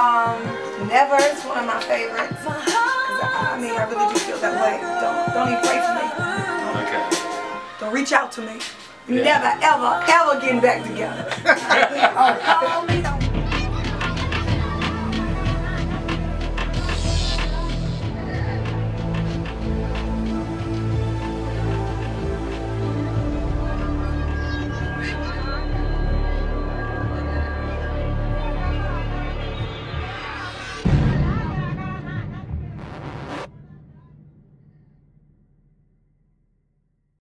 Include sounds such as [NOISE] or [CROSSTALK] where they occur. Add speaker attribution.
Speaker 1: Um, never. It's one of my favorites. Um, I, I, mean, I really do feel that way. Don't don't even pray for me. Don't reach out to me.
Speaker 2: Yeah.
Speaker 1: Never, ever, ever getting back together. [LAUGHS]